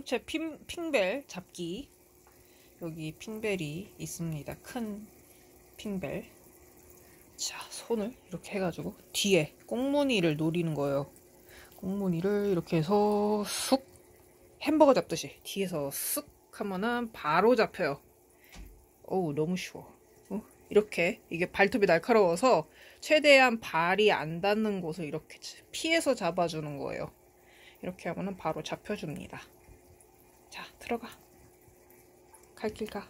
성체 핀, 핑벨 잡기 여기 핑벨이 있습니다. 큰 핑벨. 자, 손을 이렇게 해가지고 뒤에 꽁무니를 노리는 거예요. 꽁무니를 이렇게 해서 쑥 햄버거 잡듯이 뒤에서 쑥 하면은 바로 잡혀요. 어우 너무 쉬워. 어? 이렇게 이게 발톱이 날카로워서 최대한 발이 안 닿는 곳을 이렇게 피해서 잡아주는 거예요. 이렇게 하면은 바로 잡혀줍니다. 자 들어가. 갈 길 가.